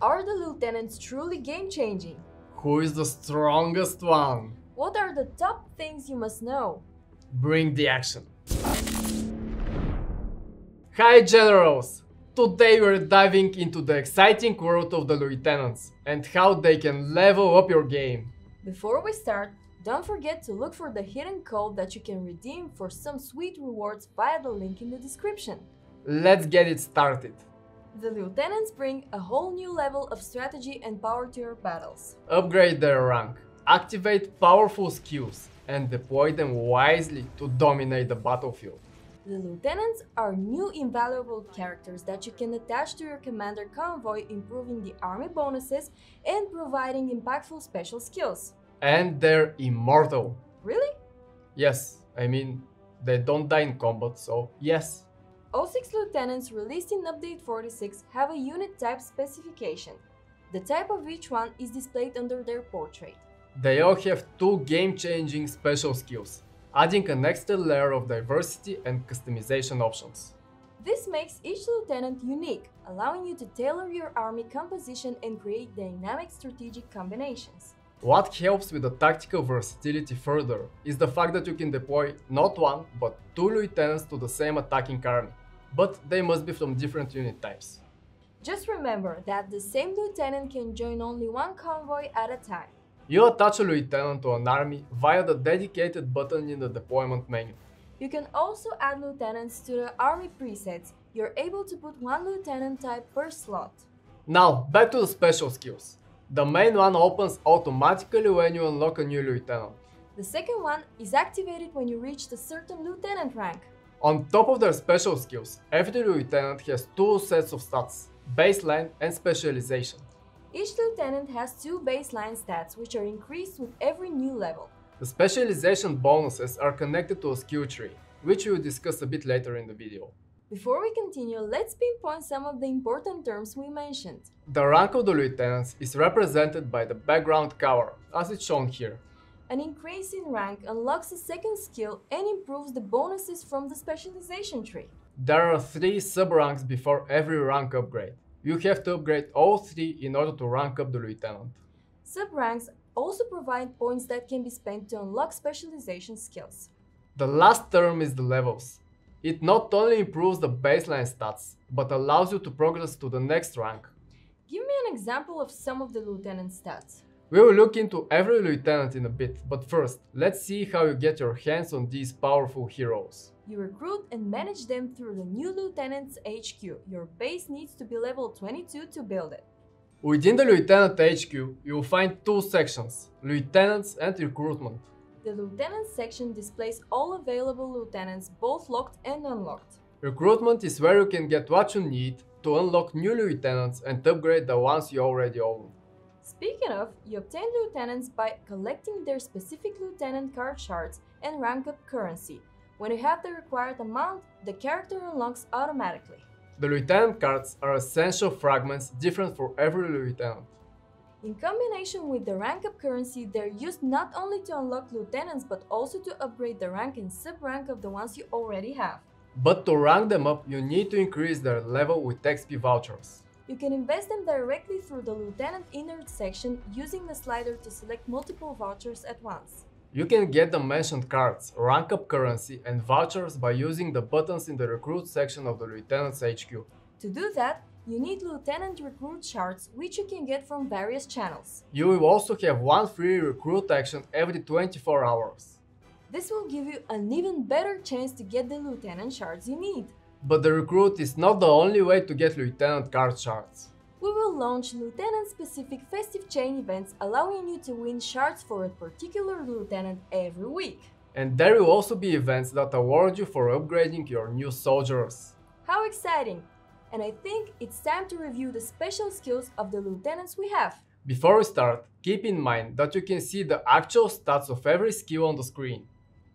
Are the lieutenants truly game changing? Who is the strongest one? What are the top things you must know? Bring the action. Hi Generals! Today we're diving into the exciting world of the lieutenants and how they can level up your game. Before we start, don't forget to look for the hidden code that you can redeem for some sweet rewards via the link in the description. Let's get it started. The lieutenants bring a whole new level of strategy and power to your battles. Upgrade their rank, activate powerful skills, and deploy them wisely to dominate the battlefield. The lieutenants are new invaluable characters that you can attach to your commander convoy, improving the army bonuses and providing impactful special skills. And they're immortal. Really? Yes, I mean, they don't die in combat, so yes. 06 lieutenants released in Update 46 have a unit type specification. The type of each one is displayed under their portrait. They all have two game-changing special skills, adding an extra layer of diversity and customization options. This makes each lieutenant unique, allowing you to tailor your army composition and create dynamic strategic combinations. What helps with the tactical versatility further is the fact that you can deploy not one, but two lieutenants to the same attacking army, but they must be from different unit types. Just remember that the same lieutenant can join only one convoy at a time. You attach a lieutenant to an army via the dedicated button in the deployment menu. You can also add lieutenants to the army presets. You're able to put one lieutenant type per slot. Now, back to the special skills. The main one opens automatically when you unlock a new lieutenant. The second one is activated when you reach the certain lieutenant rank. On top of their special skills, every lieutenant has two sets of stats, baseline and specialization. Each lieutenant has two baseline stats which are increased with every new level. The specialization bonuses are connected to a skill tree, which we will discuss a bit later in the video. Before we continue, let's pinpoint some of the important terms we mentioned. The rank of the lieutenants is represented by the background color, as it's shown here. An increase in rank unlocks a second skill and improves the bonuses from the specialization tree. There are three sub-ranks before every rank upgrade. You have to upgrade all three in order to rank up the lieutenant. Sub-ranks also provide points that can be spent to unlock specialization skills. The last term is the levels. It not only improves the baseline stats, but allows you to progress to the next rank. Give me an example of some of the lieutenant stats. We will look into every lieutenant in a bit, but first, let's see how you get your hands on these powerful heroes. You recruit and manage them through the new Lieutenant's HQ. Your base needs to be level 22 to build it. Within the Lieutenant HQ, you will find two sections, Lieutenants and Recruitment. The Lieutenants section displays all available lieutenants, both locked and unlocked. Recruitment is where you can get what you need to unlock new lieutenants and upgrade the ones you already own. Speaking of, you obtain lieutenants by collecting their specific lieutenant card shards and rank up currency. When you have the required amount, the character unlocks automatically. The lieutenant cards are essential fragments different for every lieutenant. In combination with the rank up currency, they're used not only to unlock lieutenants but also to upgrade the rank and sub rank of the ones you already have. But to rank them up, you need to increase their level with XP vouchers. You can invest them directly through the Lieutenant Inert section using the slider to select multiple vouchers at once. You can get the mentioned cards, rank up currency and vouchers by using the buttons in the recruit section of the Lieutenant's HQ. To do that, you need Lieutenant Recruit shards which you can get from various channels. You will also have one free recruit action every 24 hours. This will give you an even better chance to get the Lieutenant shards you need. But the recruit is not the only way to get Lieutenant card shards. We will launch Lieutenant-specific festive chain events allowing you to win shards for a particular Lieutenant every week. And there will also be events that award you for upgrading your new soldiers. How exciting! And I think it's time to review the special skills of the Lieutenants we have. Before we start, keep in mind that you can see the actual stats of every skill on the screen.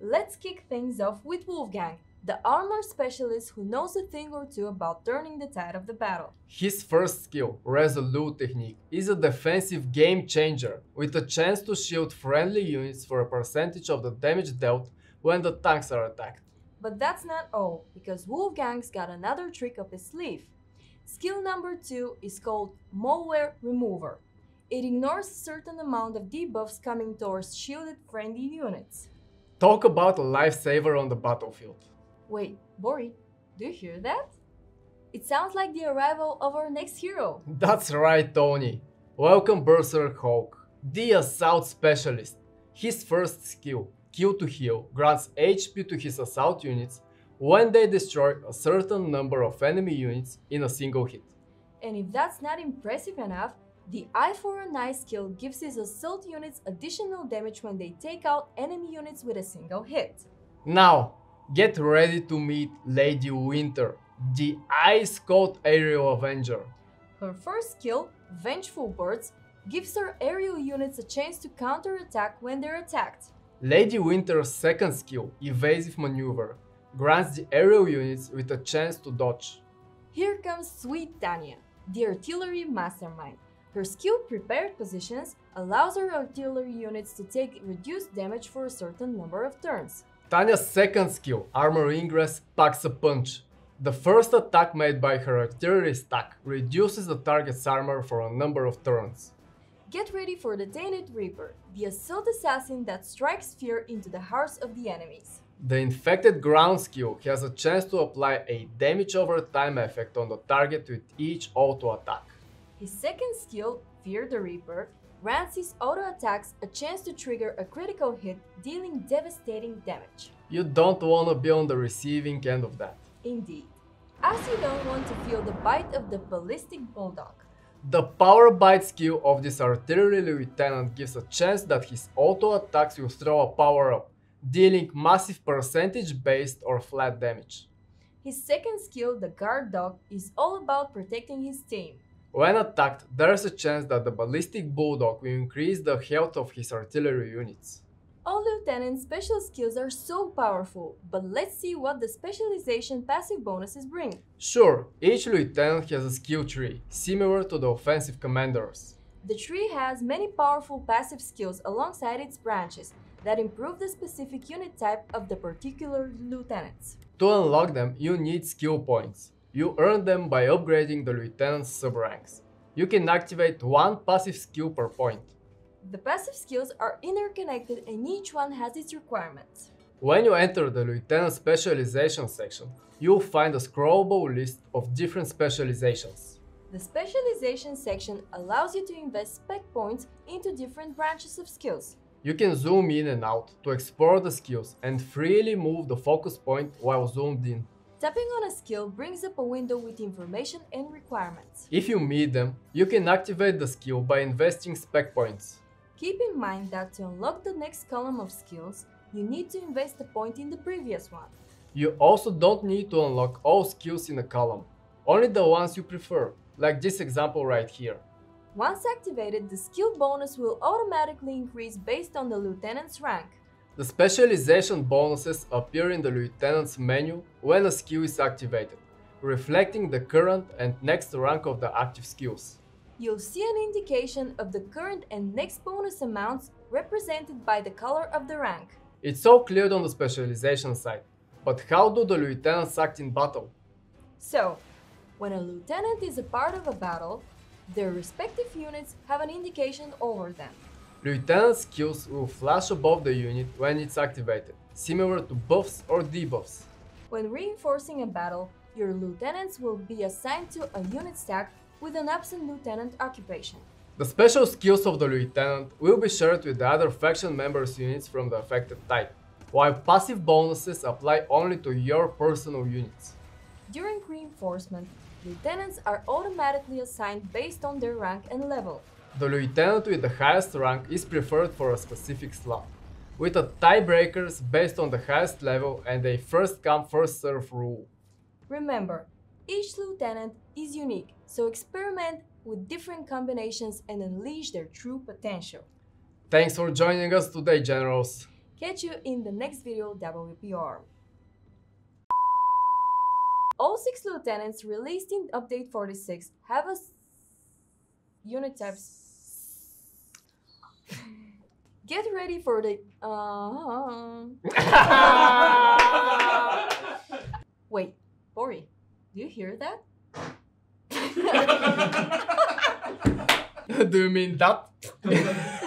Let's kick things off with Wolfgang, the armor specialist who knows a thing or two about turning the tide of the battle. His first skill, Resolute Technique, is a defensive game changer, with a chance to shield friendly units for a percentage of the damage dealt when the tanks are attacked. But that's not all, because Wolfgang's got another trick up his sleeve. Skill number 2 is called Malware Remover. It ignores a certain amount of debuffs coming towards shielded friendly units. Talk about a lifesaver on the battlefield. Wait, Bori, do you hear that? It sounds like the arrival of our next hero. That's right, Tony. Welcome Berserk Hulk, the Assault Specialist. His first skill, Kill to Heal, grants HP to his assault units when they destroy a certain number of enemy units in a single hit. And if that's not impressive enough, the Eye for an Eye skill gives his assault units additional damage when they take out enemy units with a single hit. Now, get ready to meet Lady Winter, the Ice Cold Aerial Avenger. Her first skill, Vengeful Birds, gives her aerial units a chance to counterattack when they're attacked. Lady Winter's second skill, Evasive Maneuver, grants the aerial units with a chance to dodge. Here comes Sweet Tanya, the artillery mastermind. Her skill Prepared Positions allows her artillery units to take reduced damage for a certain number of turns. Tanya's second skill, Armor Ingress, packs a punch. The first attack made by her artillery stack reduces the target's armor for a number of turns. Get ready for the Tainted Reaper, the assault assassin that strikes fear into the hearts of the enemies. The Infected Ground skill has a chance to apply a damage over time effect on the target with each auto attack. His second skill, Fear the Reaper, grants his auto attacks a chance to trigger a critical hit, dealing devastating damage. You don't wanna be on the receiving end of that. Indeed. As you don't want to feel the bite of the Ballistic Bulldog. The Power Bite skill of this artillery lieutenant gives a chance that his auto attacks will throw a power up, dealing massive percentage based or flat damage. His second skill, the Guard Dog, is all about protecting his team. When attacked, there's a chance that the Ballistic Bulldog will increase the health of his artillery units. All lieutenant's special skills are so powerful, but let's see what the specialization passive bonuses bring. Sure, each lieutenant has a skill tree, similar to the offensive commanders. The tree has many powerful passive skills alongside its branches that improve the specific unit type of the particular lieutenants. To unlock them, you need skill points. You earn them by upgrading the lieutenant's sub-ranks. You can activate one passive skill per point. The passive skills are interconnected and each one has its requirements. When you enter the lieutenant specialization section, you'll find a scrollable list of different specializations. The specialization section allows you to invest spec points into different branches of skills. You can zoom in and out to explore the skills and freely move the focus point while zoomed in. Tapping on a skill brings up a window with information and requirements. If you meet them, you can activate the skill by investing spec points. Keep in mind that to unlock the next column of skills, you need to invest a point in the previous one. You also don't need to unlock all skills in a column, only the ones you prefer, like this example right here. Once activated, the skill bonus will automatically increase based on the lieutenant's rank. The specialization bonuses appear in the lieutenant's menu when a skill is activated, reflecting the current and next rank of the active skills. You'll see an indication of the current and next bonus amounts represented by the color of the rank. It's all cleared on the specialization side, but how do the lieutenants act in battle? So, when a lieutenant is a part of a battle, their respective units have an indication over them. Lieutenant skills will flash above the unit when it's activated, similar to buffs or debuffs. When reinforcing a battle, your lieutenants will be assigned to a unit stack with an absent lieutenant occupation. The special skills of the lieutenant will be shared with the other faction members' units from the affected type, while passive bonuses apply only to your personal units. During reinforcement, lieutenants are automatically assigned based on their rank and level. The lieutenant with the highest rank is preferred for a specific slot, with a tiebreakers based on the highest level and a first come first serve rule. Remember, each lieutenant is unique, so experiment with different combinations and unleash their true potential. Thanks for joining us today, Generals. Catch you in the next video, WPR. All six lieutenants released in Update 46 have a unit types. Get ready for the. Uh, wait, Bori, do you hear that? Do you mean that?